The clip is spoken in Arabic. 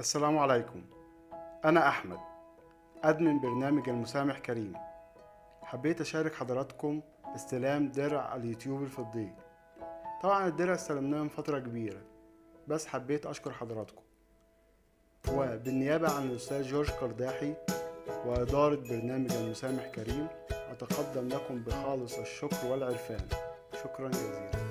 السلام عليكم. أنا أحمد أدمن برنامج المسامح كريم. حبيت أشارك حضراتكم استلام درع اليوتيوب الفضي. طبعا الدرع استلمناه من فترة كبيرة بس حبيت أشكر حضراتكم. وبالنيابة عن الأستاذ جورج قرداحي وإدارة برنامج المسامح كريم أتقدم لكم بخالص الشكر والعرفان. شكرا جزيلا.